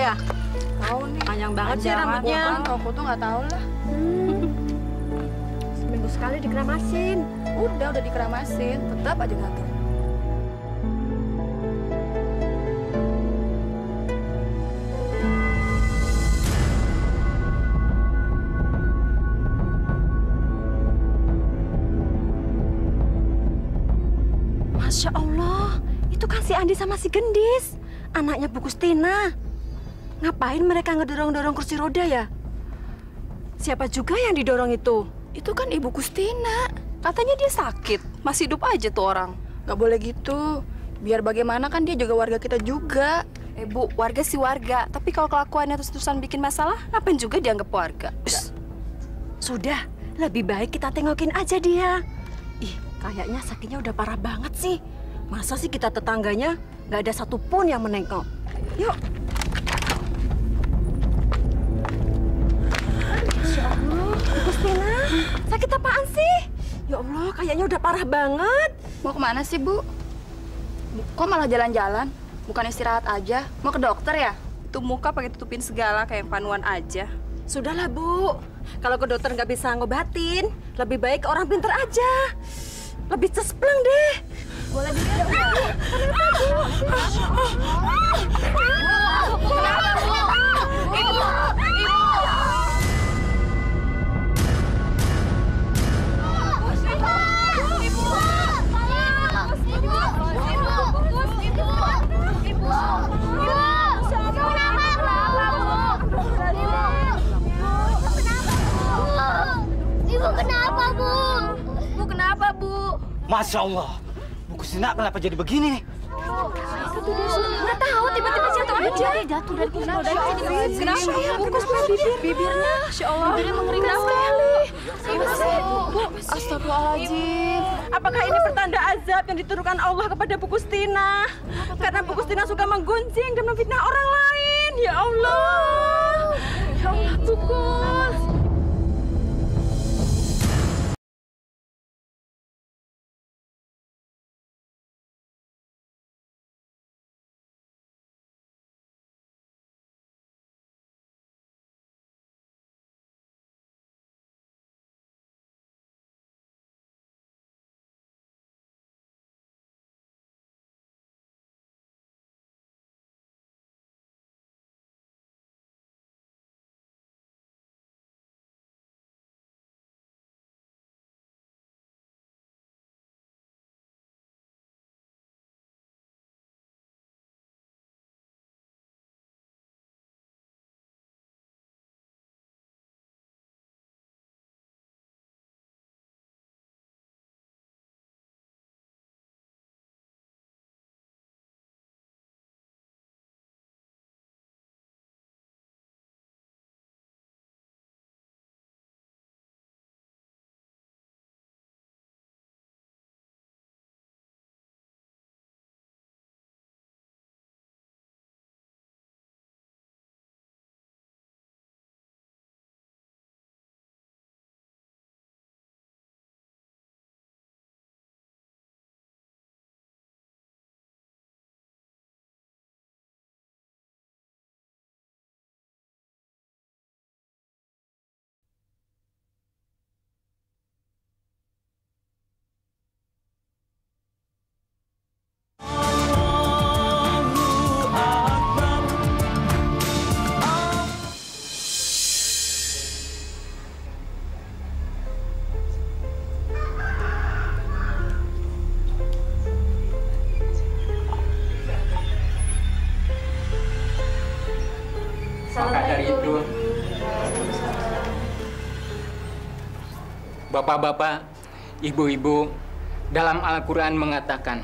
ya? Tahu nih. Panjang banget sih Panjangan. rambutnya. Bukan, kalau aku tuh nggak tahu lah. Seminggu sekali dikeramasin. Udah, udah dikeramasin. Tetap aja gagal. Masya Allah, itu kan si Andi sama si Gendis. Anaknya Bu Kustina. Ngapain mereka ngedorong-dorong kursi roda ya? Siapa juga yang didorong itu? Itu kan Ibu Kustina. Katanya dia sakit, masih hidup aja tuh orang. Gak boleh gitu. Biar bagaimana kan dia juga warga kita juga. Eh bu, warga sih warga, tapi kalau kelakuannya terus-terusan bikin masalah, ngapain juga dianggap warga? Sudah, lebih baik kita tengokin aja dia. Ih, kayaknya sakitnya udah parah banget sih. Masa sih kita tetangganya nggak ada satupun yang menengok? Yuk. Ya Allah, kayaknya udah parah banget. Mau ke mana sih, Bu? Kok malah jalan-jalan? Bukan istirahat aja? Mau ke dokter ya? Tuh muka pakai tutupin segala kayak panuan aja. Sudahlah, Bu. Kalau ke dokter nggak bisa ngobatin, lebih baik ke orang pinter aja. Lebih cespleng deh. Boleh dilihat nggak? Ibu Masya Allah, Bu Kusina kenapa jadi begini? Nggak tahu, tiba-tiba jatuh aja. Jatuh dari kursi roda. Kenapa ya? Bungkus bibir. Bibirnya. Masya Allah. Bibirnya mengering sekali. Bu, astagfirullahaladzim. Apakah ini pertanda azab yang diturunkan Allah kepada Bu Kustina? Karena Bu Kustina suka menggunjing dan memfitnah orang lain. Ya Allah. Ya Allah, Bu Bapak-bapak, Ibu-ibu, dalam Al-Quran mengatakan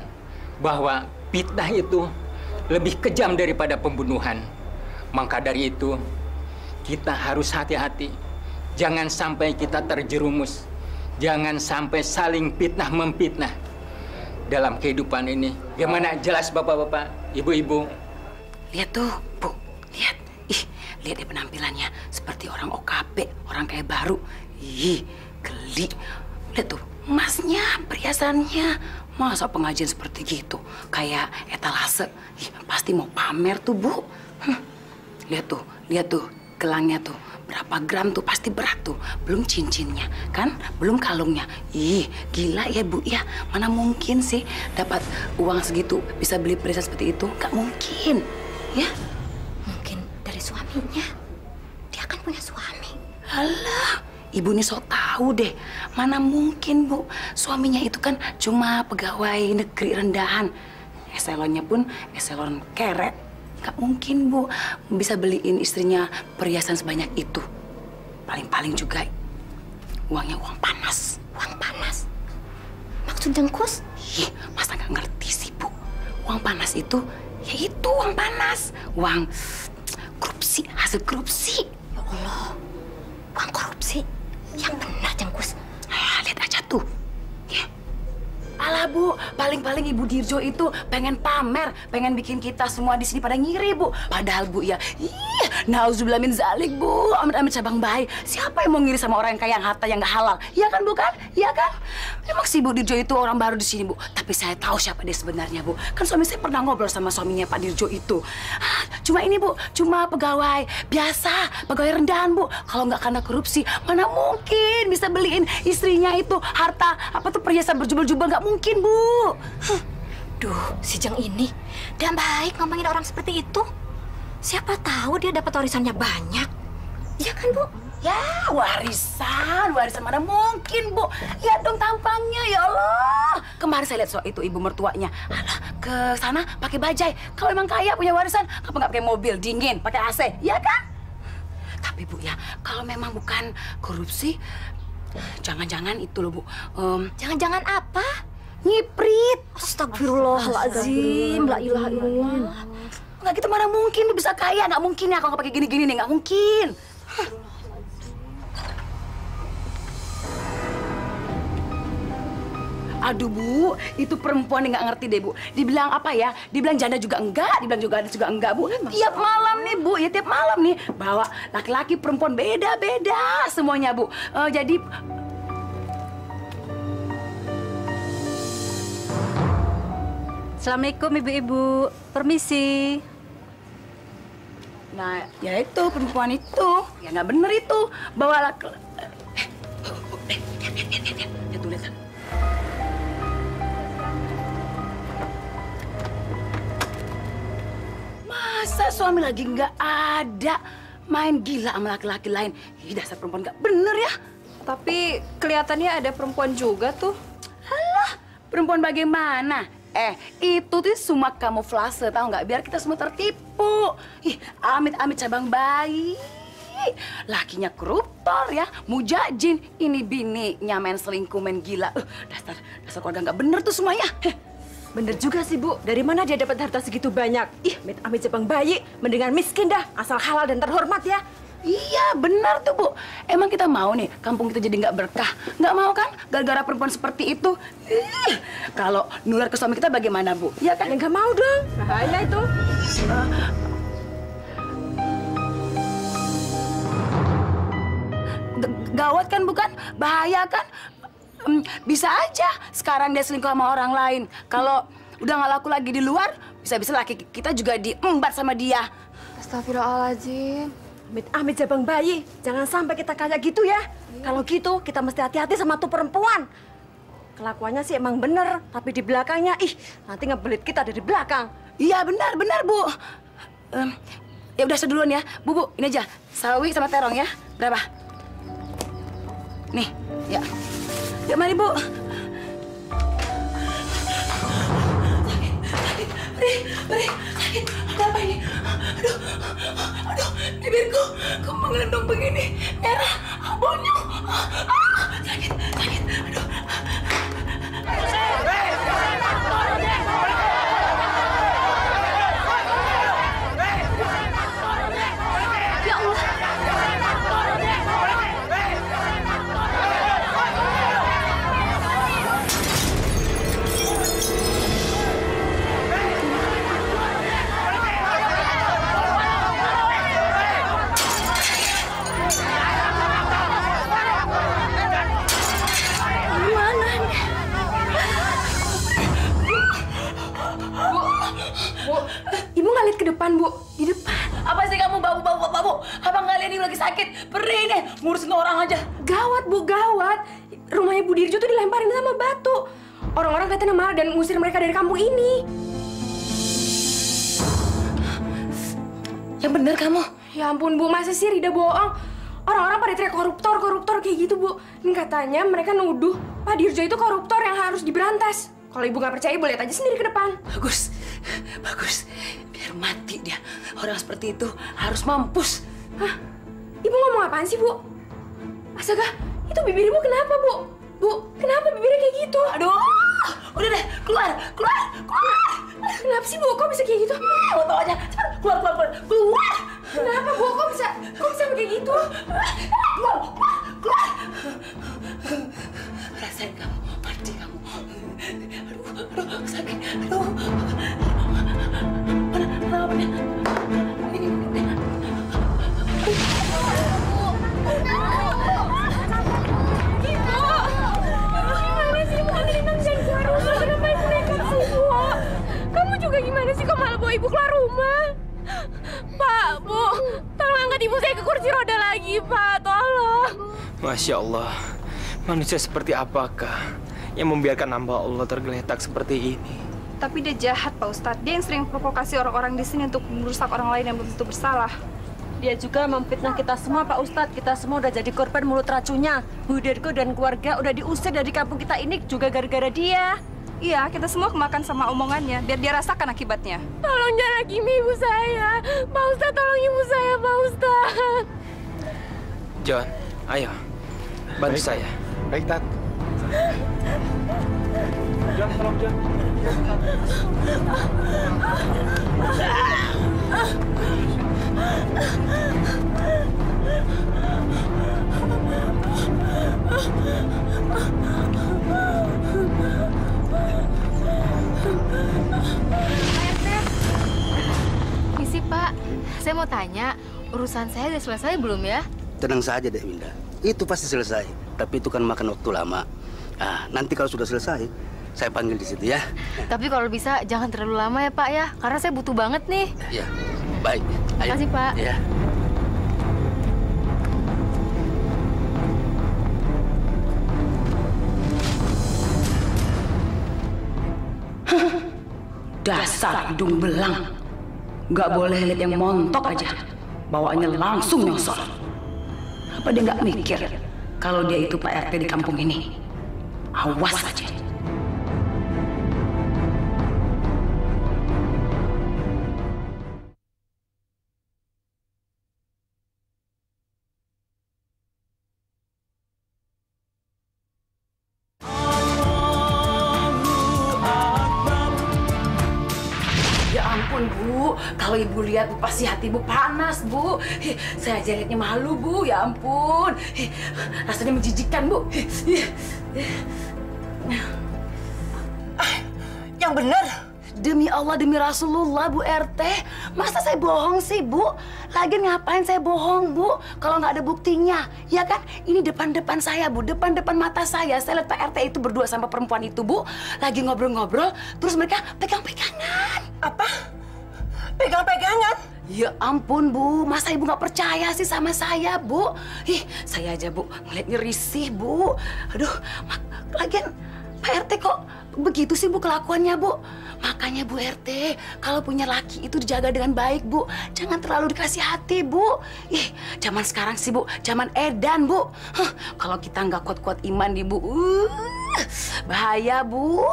bahwa fitnah itu lebih kejam daripada pembunuhan. Maka dari itu, kita harus hati-hati. Jangan sampai kita terjerumus. Jangan sampai saling fitnah memfitnah dalam kehidupan ini. Gimana jelas Bapak-bapak, Ibu-ibu? Lihat tuh, Bu. Lihat. Ih, lihat deh penampilannya. Seperti orang OKP, orang kayak baru. Ih, geli. Lihat tuh, emasnya, perhiasannya. Masa pengajian seperti gitu? kayak etalase. Ih, pasti mau pamer tuh, Bu. Hm. Lihat tuh, lihat tuh gelangnya tuh. Berapa gram tuh pasti berat tuh. Belum cincinnya, kan? Belum kalungnya. Ih, gila ya, Bu ya. Mana mungkin sih dapat uang segitu bisa beli perhiasan seperti itu? Gak mungkin. Ya? Mungkin dari suaminya. Dia kan punya suami. Alah, ibu ini sok tahu deh. Mana mungkin, Bu. Suaminya itu kan cuma pegawai negeri rendahan. Eselonnya pun eselon keret. Gak mungkin, Bu. Bisa beliin istrinya perhiasan sebanyak itu. Paling-paling juga uangnya uang panas. Uang panas. Maksud jengkus? Ih, masa nggak ngerti sih, Bu? Uang panas itu, ya itu uang panas. Uang korupsi, hasil korupsi. Ya Allah. Uang korupsi. Yang benar jengkus. Ah, lihat aja tuh. Ya. Alah bu, paling-paling Ibu Dirjo itu pengen pamer, pengen bikin kita semua di sini pada ngiri bu. Padahal bu ya, ih, nauzubillah zalik bu, amit-amit cabang bayi. Siapa yang mau ngiri sama orang yang kaya yang harta yang gak halal? Iya kan bu kan? Iya kan? Emang si Bu Dirjo itu orang baru di sini bu, tapi saya tahu siapa dia sebenarnya bu. Kan suami saya pernah ngobrol sama suaminya Pak Dirjo itu. Ah, Cuma ini bu, cuma pegawai biasa, pegawai rendahan bu. Kalau nggak karena korupsi, mana mungkin bisa beliin istrinya itu harta apa tuh perhiasan berjubel-jubel nggak mungkin bu. Duh, si Jeng ini. Dan baik ngomongin orang seperti itu. Siapa tahu dia dapat warisannya banyak. Iya kan, Bu? Ya warisan, warisan mana mungkin bu? Lihat dong tampangnya ya Allah. Kemarin saya lihat soal itu ibu mertuanya. Alah ke sana pakai bajai. Kalau emang kaya punya warisan, kenapa nggak pakai mobil dingin, pakai AC, ya kan? Tapi bu ya, kalau memang bukan korupsi, jangan-jangan itu loh bu. Jangan-jangan apa? Ngiprit. Astagfirullahaladzim. La ilaha illallah. Nggak gitu mana mungkin bisa kaya? Nggak mungkin ya kalau nggak pakai gini-gini nih, nggak mungkin. Aduh bu, itu perempuan yang nggak ngerti deh bu. Dibilang apa ya? Dibilang janda juga enggak, dibilang juga ada juga enggak bu. Tiap malam nih bu, ya tiap malam nih bawa laki-laki perempuan beda-beda semuanya bu. Eh, jadi Assalamualaikum ibu-ibu, permisi. Nah, ya itu perempuan itu, ya nggak bener itu bawa laki. Eh, oh, eh, lihat, lihat, lihat, lihat, lihat tuh lihat. kan. Masa suami lagi nggak ada main gila sama laki-laki lain? Ih, dasar perempuan nggak bener ya. Tapi kelihatannya ada perempuan juga tuh. Alah, perempuan bagaimana? Eh, itu tuh semua kamuflase, tahu nggak? Biar kita semua tertipu. Ih, amit-amit cabang bayi. Lakinya koruptor ya, mujajin. Ini bininya main selingkuh, main gila. Uh, dasar, dasar keluarga nggak bener tuh semuanya. Heh. Bener juga sih Bu, dari mana dia dapat harta segitu banyak? Ih, amit amit Jepang bayi, mendingan miskin dah, asal halal dan terhormat ya. Iya, benar tuh, Bu. Emang kita mau nih kampung kita jadi nggak berkah? Nggak mau kan? Gara-gara perempuan seperti itu. Ih, kalau nular ke suami kita bagaimana, Bu? Iya kan? Ya nggak mau dong, bahaya itu. Gawat kan bukan? Bahaya kan? Em, bisa aja sekarang dia selingkuh sama orang lain. Kalau udah nggak laku lagi di luar, bisa-bisa laki kita juga diembat sama dia. Astagfirullahaladzim. Amit amit Jepang bayi, jangan sampai kita kayak gitu ya. Kalau gitu, kita mesti hati-hati sama tuh perempuan. Kelakuannya sih emang bener, tapi di belakangnya, ih, nanti ngebelit kita dari belakang. Iya benar benar bu. Em, ya udah seduluan ya, bu bu ini aja sawi sama terong ya berapa? Nih ya. Ya mari bu. Beri, beri, sakit. Ada apa ini? Aduh, aduh, bibirku kok menggelendong begini, merah, bonyok. Ah, sakit, sakit. Aduh. depan, ampun, Bu, masa sih Rida bohong? Orang-orang pada teriak koruptor, koruptor kayak gitu, Bu. Dan katanya mereka nuduh Pak Dirjo itu koruptor yang harus diberantas. Kalau Ibu nggak percaya, boleh lihat aja sendiri ke depan. Bagus, bagus. Biar mati dia. Orang seperti itu harus mampus. Hah? Ibu ngomong apaan sih, Bu? Astaga, itu bibir Ibu kenapa, Bu? Bu, kenapa bibirnya kayak gitu? Aduh, udah deh, keluar, keluar, keluar. Kenapa sih, Bu? Kok bisa kayak gitu? Mau tau aja, cepat keluar, keluar, keluar, keluar. Kenapa, Bu? Kok bisa, kok bisa kayak gitu? Keluar, keluar, keluar. Rasain kamu, mati kamu. Aduh, aduh, sakit, aduh. Mana, kenapa nih? Masya Allah, manusia seperti apakah yang membiarkan hamba Allah tergeletak seperti ini? Tapi dia jahat, Pak Ustadz. Dia yang sering provokasi orang-orang di sini untuk merusak orang lain yang belum tentu bersalah. Dia juga memfitnah kita semua, Pak Ustadz. Kita semua udah jadi korban mulut racunnya. Bu Dirgo dan keluarga udah diusir dari kampung kita ini juga gara-gara dia. Iya, kita semua kemakan sama omongannya, biar dia rasakan akibatnya. Tolong jangan hakimi ibu saya. Pak Ustadz, tolong ibu saya, Pak Ustadz. John, ayo, bantu saya. Baik, Tat. John, tolong. Misi Pak, saya mau tanya, urusan saya udah selesai belum ya? Tenang saja deh Winda. Itu pasti selesai. Tapi itu kan makan waktu lama. Ah, nanti kalau sudah selesai, saya panggil di situ ya. Tapi kalau bisa jangan terlalu lama ya Pak ya, karena saya butuh banget nih. Ya, baik. Ayo. Makasih, Pak. Ya. Dasar hidung belang. Nggak boleh lihat yang montok aja. Bawaannya langsung nyosor. Apa dia nggak mikir kalau dia itu Pak RT di kampung ini? Awas aja. Ya Bu, kalau Ibu lihat pasti hati Ibu panas Bu. Saya aja malu Bu, ya ampun. Ih, Rasanya menjijikkan Bu. Ih, ih, ih. Yang benar. Demi Allah, demi Rasulullah, Bu RT. Masa saya bohong sih, Bu? Lagian ngapain saya bohong, Bu? Kalau nggak ada buktinya. Ya kan? Ini depan-depan saya, Bu. Depan-depan mata saya. Saya lihat Pak RT itu berdua sama perempuan itu, Bu. Lagi ngobrol-ngobrol, terus mereka pegang-pegangan. Apa? Pegang-pegangan? Ya ampun, Bu. Masa Ibu nggak percaya sih sama saya, Bu? Ih, saya aja, Bu. Ngeliatnya risih, Bu. Aduh, lagian Pak RT kok begitu sih, Bu, kelakuannya, Bu? Makanya, Bu RT, kalau punya laki itu dijaga dengan baik, Bu. Jangan terlalu dikasih hati, Bu. Ih, zaman sekarang sih, Bu. Zaman edan, Bu. Huh, kalau kita nggak kuat-kuat iman nih, Bu. Uh, bahaya, Bu.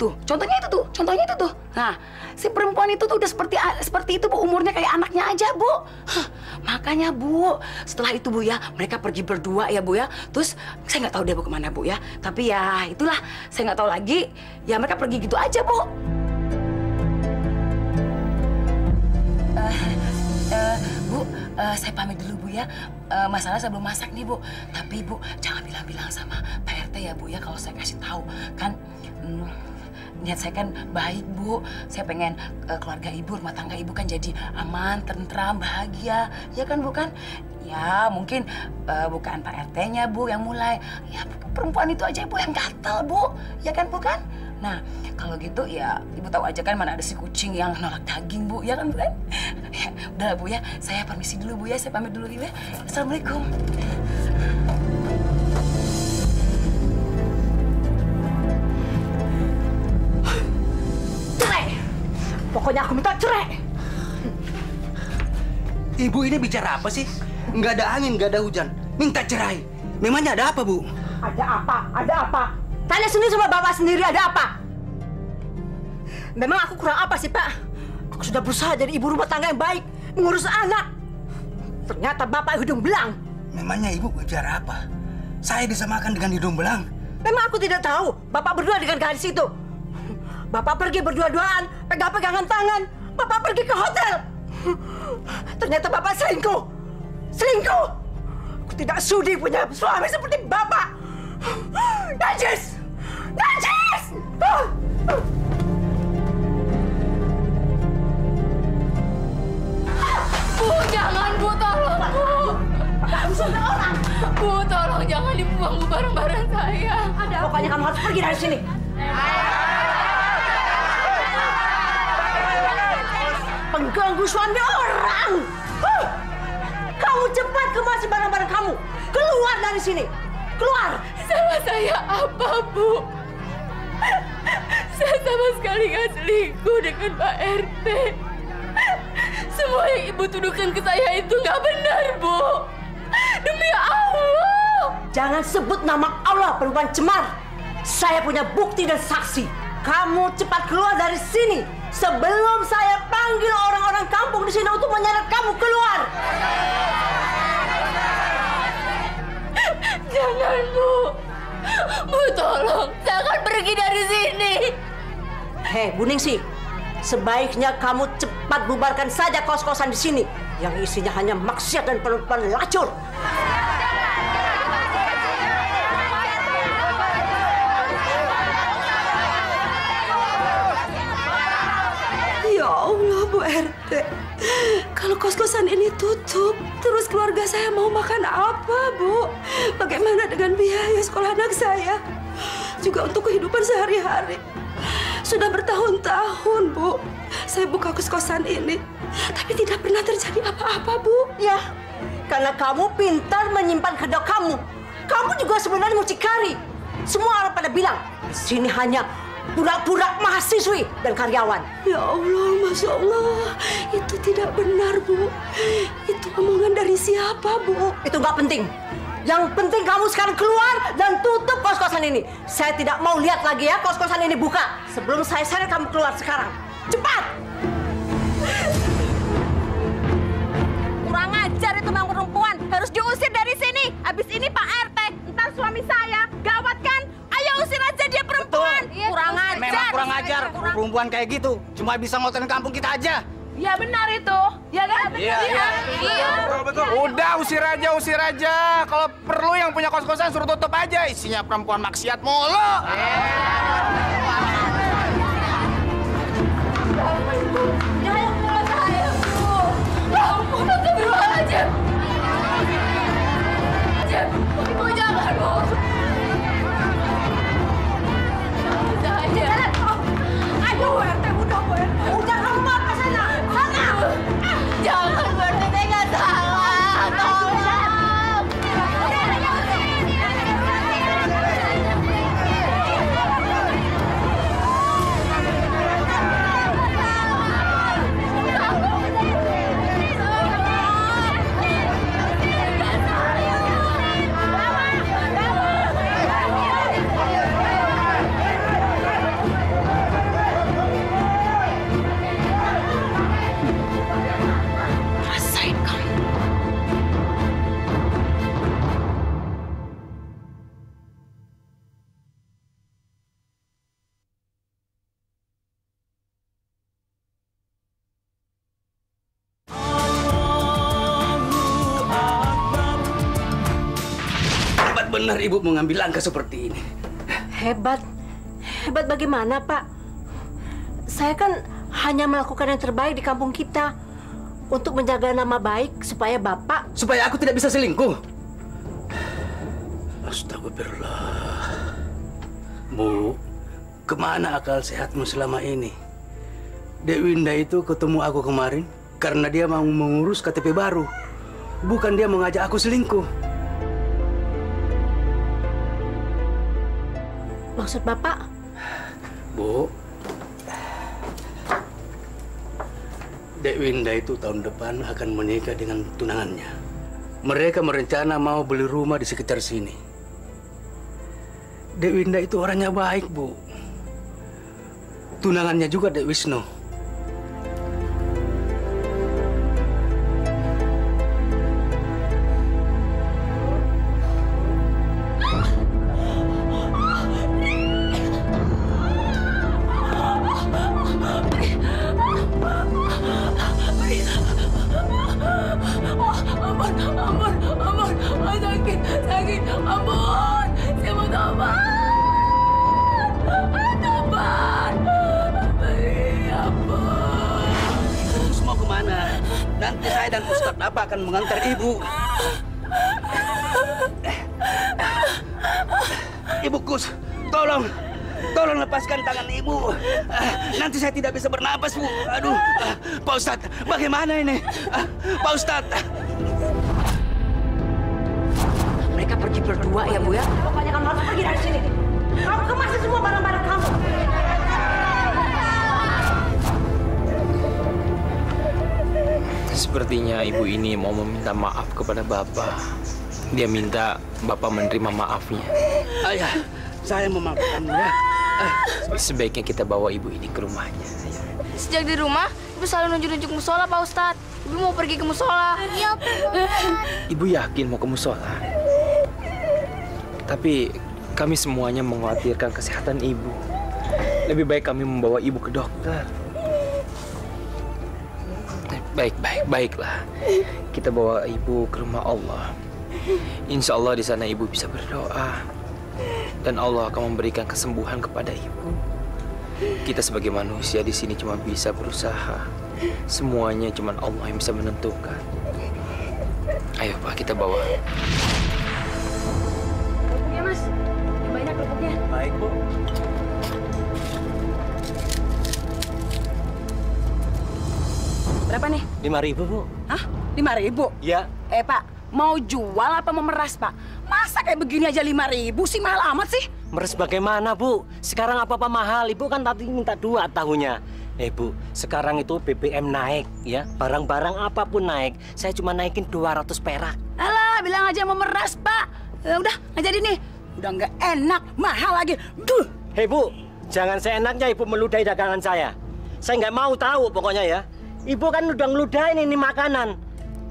Tuh, contohnya itu tuh. Contohnya itu tuh. Nah, si perempuan itu tuh udah seperti seperti itu, Bu. Umurnya kayak anaknya aja, Bu. Makanya, Bu. Setelah itu, Bu, ya, mereka pergi berdua ya, Bu, ya. Terus, saya nggak tahu dia mau ke mana, Bu, ya. Tapi ya, itulah. Saya nggak tahu lagi. Ya, mereka pergi gitu aja, Bu. Eh, Bu, eh, saya pamit dulu Bu ya. Eh, masalah saya belum masak nih Bu. Tapi Bu, jangan bilang-bilang sama Pak RT ya Bu ya kalau saya kasih tahu. Kan hmm, niat saya kan baik Bu. Saya pengen eh, keluarga Ibu, rumah tangga Ibu kan jadi aman, tentram, bahagia. Ya kan Bu kan? Ya mungkin eh, bukan Pak RT-nya Bu yang mulai. Ya perempuan itu aja Bu yang gatal Bu. Ya kan Bu kan? Nah, kalau gitu ya ibu tahu aja kan mana ada si kucing yang nolak daging bu, ya kan bu kan? Ya, udah lah bu ya, saya permisi dulu bu ya, saya pamit dulu ya. Assalamualaikum. Cerai! Pokoknya aku minta cerai! Ibu ini bicara apa sih? Nggak ada angin, nggak ada hujan. Minta cerai. Memangnya ada apa, Bu? Ada apa? Ada apa? Tanya sendiri sama bapak sendiri ada apa? Memang aku kurang apa sih, Pak? Aku sudah berusaha jadi ibu rumah tangga yang baik, mengurus anak. Ternyata bapak hidung belang. Memangnya Ibu bicara apa? Saya disamakan dengan hidung belang. Memang aku tidak tahu bapak berdua dengan gadis itu. Bapak pergi berdua-duaan, pegang-pegangan tangan. Bapak pergi ke hotel. Ternyata bapak selingkuh. Selingkuh. Aku tidak sudi punya suami seperti bapak. Najis! Najis! Bu, jangan Bu, tolong Bu. Bu, tolong jangan dibuang Bu barang-barang saya. Ada Pokoknya kamu harus pergi dari sini. Pengganggu suami orang. Kamu cepat kemasi barang-barang kamu. Keluar dari sini. Keluar. Sama saya apa, Bu? Saya sama sekali nggak selingkuh dengan Pak RT. Semua yang Ibu tuduhkan ke saya itu nggak benar, Bu. Demi Allah. Jangan sebut nama Allah perempuan cemar. Saya punya bukti dan saksi. Kamu cepat keluar dari sini sebelum saya panggil orang-orang kampung di sini untuk menyeret kamu keluar. Jangan, Bu. Bu, tolong. Saya akan pergi dari sini. Hei, Bu Ningsi, sebaiknya kamu cepat bubarkan saja kos-kosan di sini yang isinya hanya maksiat dan perempuan lacur. Ya Allah, Bu RT. Kalau kos-kosan ini tutup, terus keluarga saya mau makan apa, Bu? Bagaimana dengan biaya sekolah anak saya? Juga untuk kehidupan sehari-hari. Sudah bertahun-tahun, Bu. Saya buka kos-kosan ini. Tapi tidak pernah terjadi apa-apa, Bu. Ya, karena kamu pintar menyimpan kedok kamu. Kamu juga sebenarnya mucikari. Semua orang pada bilang, sini hanya budak-budak mahasiswi dan karyawan. Ya Allah, Masya Allah. Itu tidak benar, Bu. Itu omongan dari siapa, Bu? Itu nggak penting. Yang penting kamu sekarang keluar dan tutup kos-kosan ini. Saya tidak mau lihat lagi ya kos-kosan ini buka. Sebelum saya seret kamu keluar sekarang. Cepat! Kurang ajar itu memang perempuan. Harus diusir dari sini. Habis ini Pak RT, entar suami saya. Kurang ajar. Kurang ajar. Perempuan kayak gitu. Cuma bisa ngototin kampung kita aja. Ya benar itu. Ya kan? Iya, iya. Iya. Udah usir aja, usir aja. Kalau perlu yang punya kos-kosan suruh tutup aja. Isinya perempuan maksiat mulu. Jangan pulang saya, Bu. Ya ampun, astagfirullahaladzim. Ibu mengambil langkah seperti ini. Hebat. Hebat bagaimana, Pak? Saya kan hanya melakukan yang terbaik di kampung kita untuk menjaga nama baik supaya Bapak Supaya aku tidak bisa selingkuh. Astagfirullah. Bu, ke mana akal sehatmu selama ini? Dek Winda itu ketemu aku kemarin karena dia mau mengurus KTP baru. Bukan dia mengajak aku selingkuh. Maksud Bapak? Bu, Dek Winda itu tahun depan akan menikah dengan tunangannya. Mereka merencana mau beli rumah di sekitar sini. Dek Winda itu orangnya baik, Bu. Tunangannya juga Dek Wisnu. Bernapas, Bu. Aduh. Pak Ustadz, bagaimana ini? Pak Ustadz. Mereka pergi berdua ya, Bu ya? Pokoknya kamu harus pergi dari sini. Kamu kemasin semua barang-barang kamu. Sepertinya ibu ini mau meminta maaf kepada bapak. Dia minta bapak menerima maafnya. Ayah, saya memaafkanmu ya. Sebaiknya kita bawa ibu ini ke rumahnya. Sejak di rumah, Ibu selalu nunjuk-nunjuk musola, Pak Ustadz. Ibu mau pergi ke musola. Iya, Ibu yakin mau ke musola? Tapi kami semuanya mengkhawatirkan kesehatan ibu. Lebih baik kami membawa ibu ke dokter. Baik, baik, baiklah. Kita bawa ibu ke rumah Allah. Insya Allah di sana ibu bisa berdoa. Dan Allah akan memberikan kesembuhan kepada ibu. Kita sebagai manusia di sini cuma bisa berusaha. Semuanya cuma Allah yang bisa menentukan. Ayo Pak, kita bawa. Ya, Mas. Banyak kerupuknya. Baik, Bu. Berapa nih? Lima ribu, Bu. Hah? Lima ribu? Ya. Eh, Pak. Mau jual apa mau meras, Pak? Masa kayak begini aja lima ribu sih? Mahal amat sih. Meres bagaimana, Bu? Sekarang apa-apa mahal. Ibu kan tadi minta dua tahunya. Eh, Bu, sekarang itu BBM naik, ya. Barang-barang apa pun naik. Saya cuma naikin 200 perak. Alah, bilang aja mau meras, Pak. Ya udah, nggak jadi nih. Udah nggak enak, mahal lagi. Duh. Hei, Bu, jangan seenaknya Ibu meludahi dagangan saya. Saya nggak mau tahu pokoknya ya. Ibu kan udah ngeludahin ini makanan.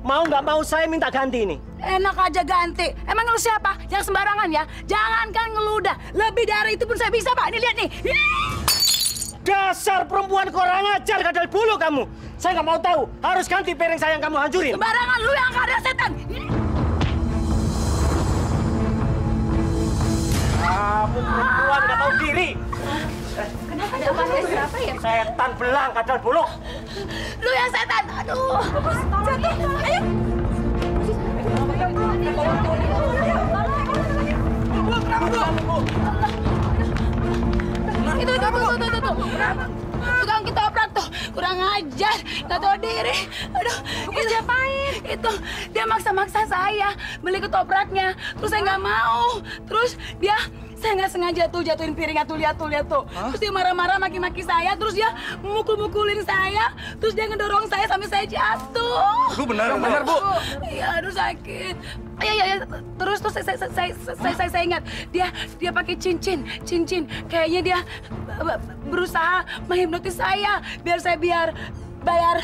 Mau nggak mau saya minta ganti ini. Enak aja ganti. Emang lu siapa? Yang sembarangan ya? Jangankan ngeludah. Lebih dari itu pun saya bisa, Pak. Ini lihat nih. Ini. Dasar perempuan kurang ajar kadal bulu kamu. Saya nggak mau tahu. Harus ganti piring saya yang kamu hancurin. Sembarangan lu yang ada setan. Ini. Kamu perempuan nggak tahu diri. Kenapa? Ada apa? Kenapa ya? Setan belang kadal bulu. Lu yang setan. Aduh. Jatuh. Ayo. Itu, itu, itu, itu, itu, itu. Tukang kita oprak tuh, kurang ajar, nggak tahu diri. Aduh, itu diapain? Itu dia maksa-maksa saya beli ketopraknya, terus saya nggak mau. Terus dia saya nggak sengaja tuh jatuhin piringnya tuh lihat tuh lihat tuh. Terus dia marah-marah maki-maki saya, terus dia mukul-mukulin saya, terus dia ngedorong saya sampai saya jatuh. Bu, benar, benar, Bu. Iya, aduh sakit. Iya, iya, iya. Terus terus saya saya saya saya, saya, saya ingat dia dia pakai cincin, cincin. Kayaknya dia b- berusaha menghipnotis saya biar saya biar bayar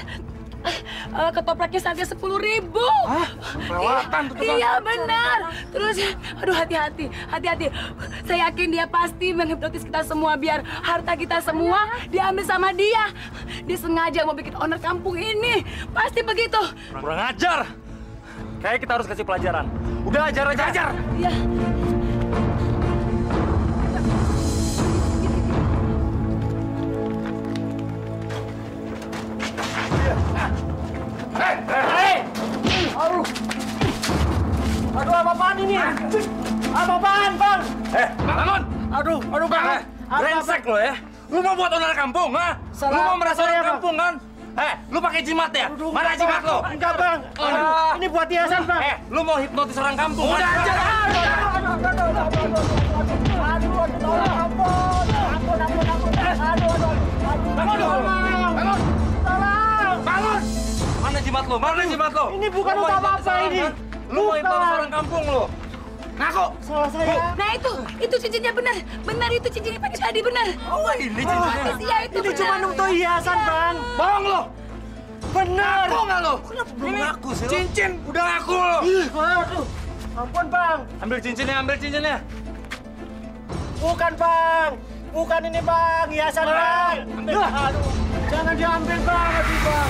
eh, ketopraknya seharga sepuluh ribu. Kelewatan tuh. Iya benar. Terus, aduh hati-hati, hati-hati. Saya yakin dia pasti menghipnotis kita semua biar harta kita semua diambil sama dia. Dia sengaja mau bikin owner kampung ini. Pasti begitu. Kurang ajar. Kayak kita harus kasih pelajaran. Udah ajar aja. Ajar. Ya. Aduh. Aduh, apa-apaan ini? Apa-apaan, Bang? Eh, bangun! Aduh, aduh, Bang. Brengsek lo ya. Lu mau buat onar kampung, ha? Salah Lu mau merasa orang kampung kan? Eh, lu pakai jimat ya? Mana Enggak, jimat lo? Enggak, Bang. Ah. Ini buat hiasan, Bang. Eh, lu mau hipnotis orang kampung? Udah kan? aja. Aduh, aduh, aduh, aduh, aduh, aduh, aduh. Aduh, aduh. Aduh, aduh, aduh. Mana jimat lo? Mana jimat lo? Ini bukan apa-apa ini. kan? Lu mau Bukan. orang kampung lo? Ngaku. Salah saya. Nah itu, itu cincinnya benar. Benar itu cincinnya pakai tadi benar. Oh, ini cincinnya. Iya itu Ini cuma untuk hiasan, Bang. Bohong lo. Benar. Ngaku nggak lo? Kenapa belum Ini ngaku sih lo? Cincin udah ngaku lo. Ih, Aduh. Ampun, Bang. Ambil cincinnya, ambil cincinnya. Bukan, Bang. Bukan ini, Bang. Hiasan, Bang. ambil. Yah, aduh. Jangan diambil, Bang. Aduh, Bang.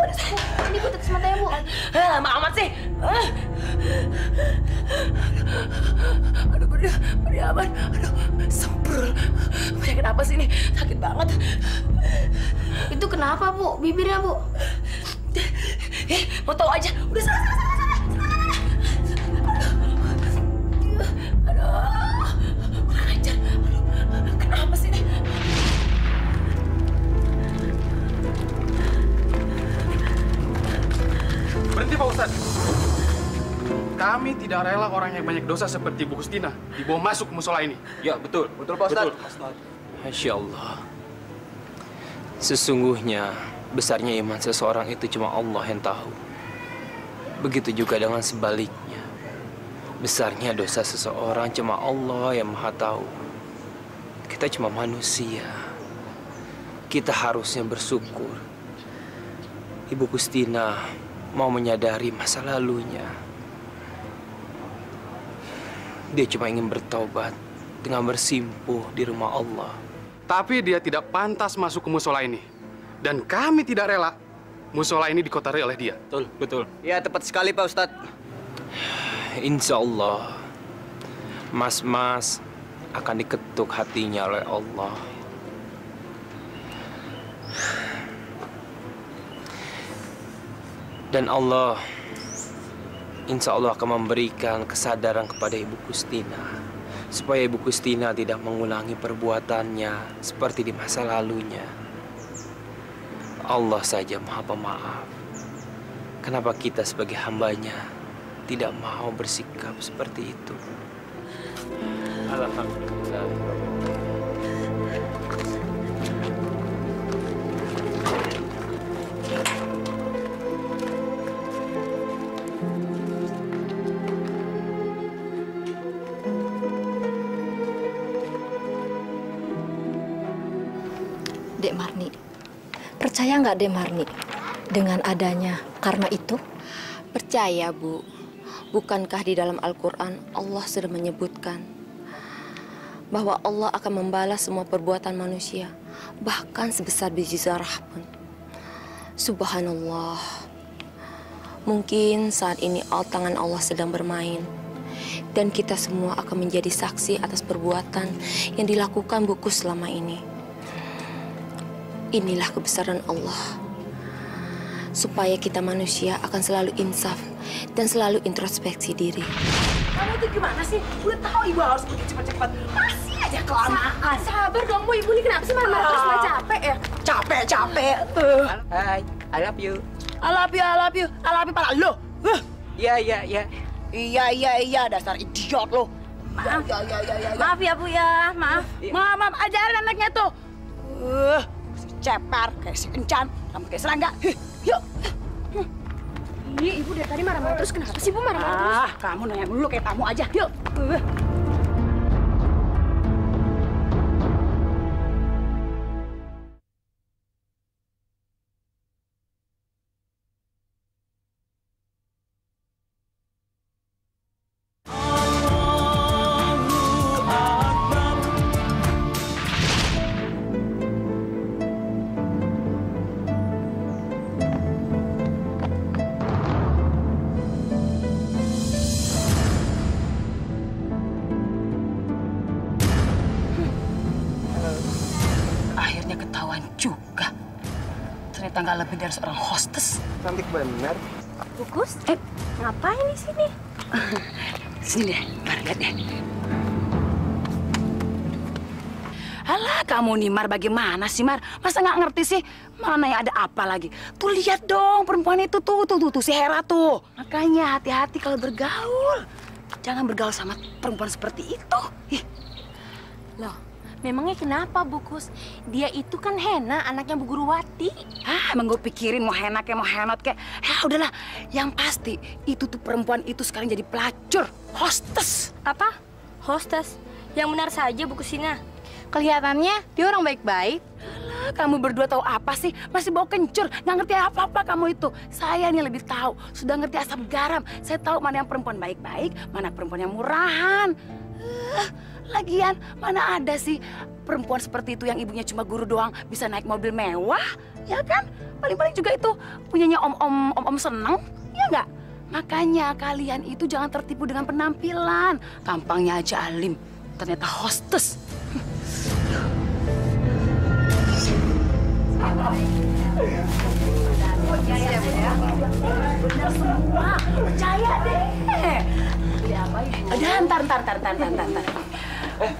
Andi! Ini bu tetes matanya bu. Eh, lama amat sih. Ah. Aduh, perih, perih amat. Aduh, sempur. Penyakit apa sih ini? Sakit banget. Itu kenapa bu? Bibirnya bu? Eh, mau tahu aja. Udah sana. Yang banyak dosa seperti Bu Gustina dibawa masuk ke musola ini. Ya, betul. Betul Pak Ustadz. Masya Allah. Sesungguhnya besarnya iman seseorang itu cuma Allah yang tahu. Begitu juga dengan sebaliknya. Besarnya dosa seseorang cuma Allah yang maha tahu. Kita cuma manusia. Kita harusnya bersyukur. Ibu Kustina mau menyadari masa lalunya. Dia cuma ingin bertobat dengan bersimpuh di rumah Allah. Tapi dia tidak pantas masuk ke musola ini. Dan kami tidak rela musola ini dikotori oleh dia. Betul, betul. Ya, tepat sekali Pak Ustadz. Insya Allah, mas-mas akan diketuk hatinya oleh Allah. Dan Allah, insya Allah akan memberikan kesadaran kepada Ibu Kustina. Supaya Ibu Kustina tidak mengulangi perbuatannya seperti di masa lalunya. Allah saja maha pemaaf. Kenapa kita sebagai hambanya tidak mau bersikap seperti itu? Alhamdulillah. Nggak Dek Marni dengan adanya karma itu? Percaya, Bu. Bukankah di dalam Al-Quran Allah sudah menyebutkan bahwa Allah akan membalas semua perbuatan manusia, bahkan sebesar biji zarah pun. Subhanallah. Mungkin saat ini all tangan Allah sedang bermain dan kita semua akan menjadi saksi atas perbuatan yang dilakukan buku selama ini. Inilah kebesaran Allah. Supaya kita manusia akan selalu insaf dan selalu introspeksi diri. Kamu tuh gimana sih? Udah tahu ibu harus pergi cepat-cepat. Masih aja kelamaan. Sabar dong bu, ibu ini kenapa sih marah-marah terus nggak capek ya? Capek, capek. Uh. Hai, I love you. I love you, I love you. I love you pala lo. Iya, iya, iya. Iya, iya, iya. Dasar idiot lo. Maaf. Ya, ya, ya, ya, ya. Maaf ya bu ya, maaf. Maaf, maaf. Ajarin anaknya tuh. Uh, si cepar kayak si kencan, rambut kayak serangga. Huh, Yuk. Ih, ibu dari tadi marah-marah terus kenapa sih bu marah-marah terus? Ah, kamu nanya dulu kayak tamu aja. Yuk. Uh. Cantik benar. Bukus, eh, ngapain di sini? Sini deh, Mar, lihat deh. Alah, kamu nih, Mar, bagaimana sih, Mar? Masa nggak ngerti sih? Mana yang ada apa lagi? Tuh lihat dong, perempuan itu tuh, tuh, tuh, tuh, si Hera tuh. Makanya hati-hati kalau bergaul. Jangan bergaul sama perempuan seperti itu. Ih, Loh, memangnya kenapa, Bukus? Dia itu kan Hena, anaknya Bu Guruwati. Ah, emang gue pikirin mau henak kayak mau henot kayak. Ya udahlah, yang pasti itu tuh perempuan itu sekarang jadi pelacur, hostess. Apa? Hostess. Yang benar saja, Bu Kusina. Kelihatannya dia orang baik-baik. Alah, kamu berdua tahu apa sih? Masih bau kencur, nggak ngerti apa-apa kamu itu. Saya nih lebih tahu, sudah ngerti asam garam. Saya tahu mana yang perempuan baik-baik, mana perempuan yang murahan. Eh, lagian, mana ada sih perempuan seperti itu yang ibunya cuma guru doang bisa naik mobil mewah, ya kan? Paling-paling juga itu punyanya om-om om-om seneng, ya nggak? Makanya kalian itu jangan tertipu dengan penampilan. Tampangnya aja alim, ternyata hostess. Percaya deh. Ada ntar, ntar, ntar, ntar, ntar, ntar, ntar. Eh,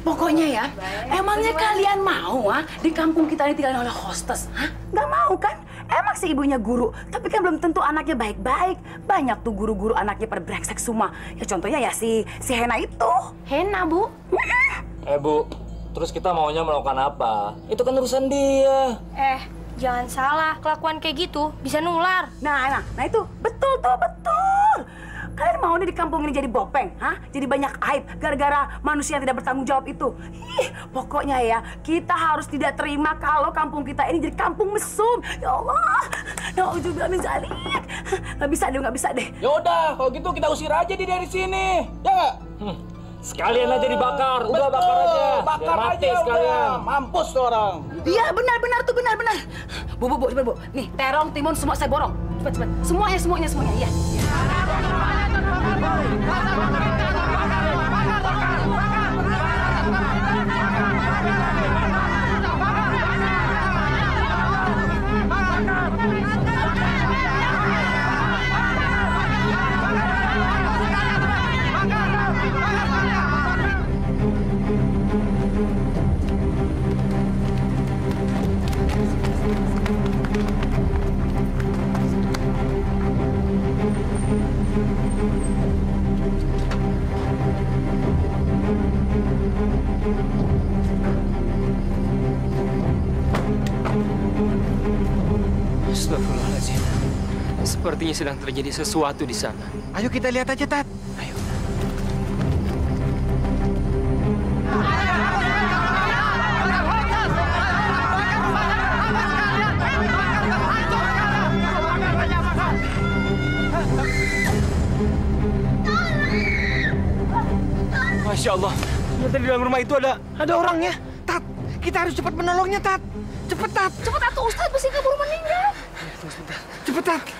pokoknya ya, emangnya kalian mau ah di kampung kita ini tinggal oleh hostess? Hah? Gak mau kan? Emang si ibunya guru, tapi kan belum tentu anaknya baik-baik. Banyak tuh guru-guru anaknya pada brengsek semua. Ya contohnya ya si si Hena itu. Hena, Bu. Eh Bu, terus kita maunya melakukan apa? Itu kan urusan dia. Eh, jangan salah. Kelakuan kayak gitu bisa nular. Nah, nah, nah itu betul tuh, betul. Kalian mau nih di kampung ini jadi bopeng, hah? Jadi banyak aib gara-gara manusia yang tidak bertanggung jawab itu. Ih, pokoknya ya, kita harus tidak terima kalau kampung kita ini jadi kampung mesum. Ya Allah, Nauzubillah min zalik. Nggak bisa deh, nggak bisa deh. Yaudah, kalau gitu kita usir aja dia dari sini. Ya nggak? Hmm. Sekalian aja dibakar, udah Betul, bakar aja. Bakar Biar mati aja sekalian. udah. Mampus tuh orang. Iya, benar-benar tuh, benar-benar. Bu, bu, bu, cepat, bu. Nih, terong, timun, semua saya borong. Cepat, cepat. Semuanya, semuanya, semuanya. Iya. Astagfirullahaladzim. Sepertinya sedang terjadi sesuatu di sana. Ayo kita lihat aja, Tat. Masya Allah, ternyata di dalam rumah itu ada ada orangnya. Tat, kita harus cepat menolongnya, Tat. Cepet, Tat. Cepet atuh Ustadz, pasti keburu meninggal. Cepet, Tat. Bismillahirrahmanirrahim. Loh,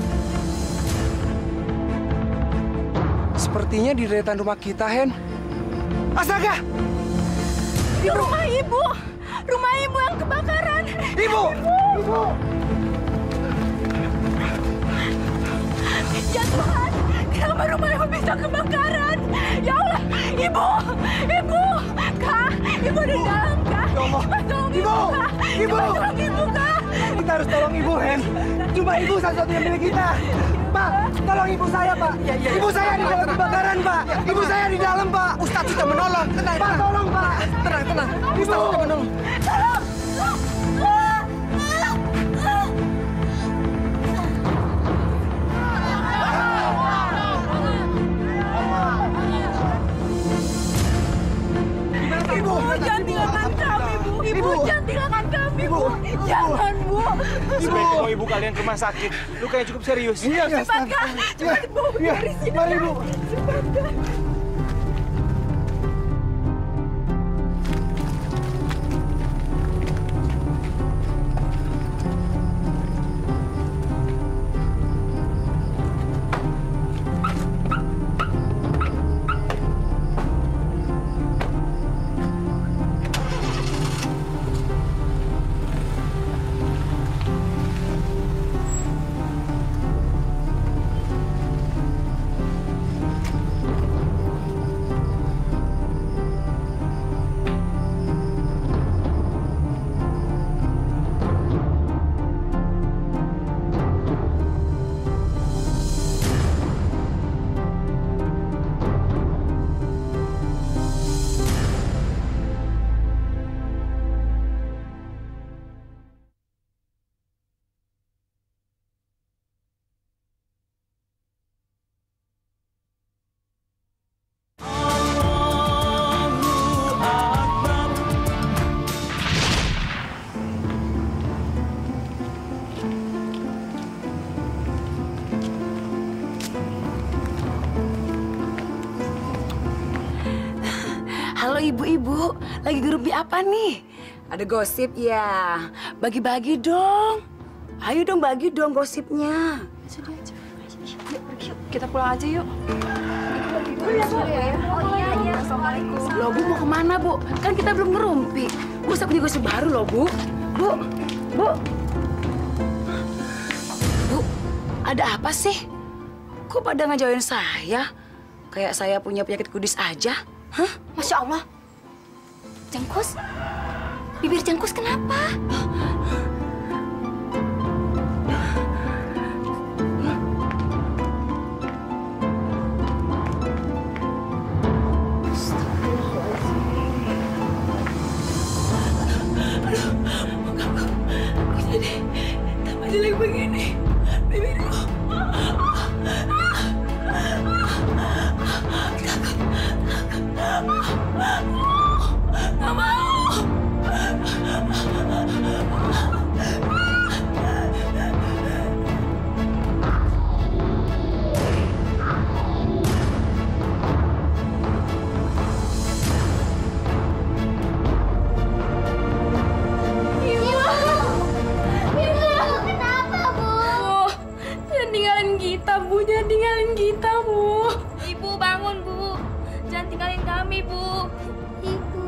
Sepertinya di deretan rumah kita, Hen. Astaga! Di rumah ibu. Rumah ibu yang kebakaran. Ibu! Ibu! Ya Tuhan, kenapa rumah ibu bisa kebakaran? Ya Allah, ibu! Ibu! Kak, ibu di dalam, Kak. Ya Allah. Cepat tolong Ibu! Kak. Ibu! Cepat tolong ibu, Kak. Kita harus tolong ibu, Hen. Cuma ibu satu-satunya milik kita. Pak, tolong ibu saya, Pak. Ibu saya di dalam kebakaran, Pak. Ibu saya di dalam, Pak. Ustaz sudah menolong. Tenang, Pak, tolong, Pak. Tenang, tenang. Ustaz sudah menolong. Tolong! Ibu, jangan tinggalkan kami, Bu. Ibu Ibu. Jangan tinggalkan kami, Bu. Jangan, Bu. Sebaiknya mau ibu kalian ke rumah sakit. Lukanya cukup serius. Iya, Cepat, Kak. Cepat, Bu. Iya, Dari sini, mari. Bu. Cepat, Kak. Di apa nih? Ada gosip ya? Bagi-bagi dong. Ayo dong bagi dong gosipnya. Sedih aja. Yuk, pergi yuk. Kita pulang aja yuk. Oh iya, iya. Assalamualaikum. Loh Bu mau ke mana Bu? Kan kita belum ngerumpi. Bu, saya punya gosip baru loh Bu. Bu, Bu. Bu, ada apa sih? Kok pada ngejauhin saya? Kayak saya punya penyakit kudis aja. Hah? Masya Allah. Jangkus? Bibir jangkus kenapa? Aku tinggalin kami, Bu. Ibu.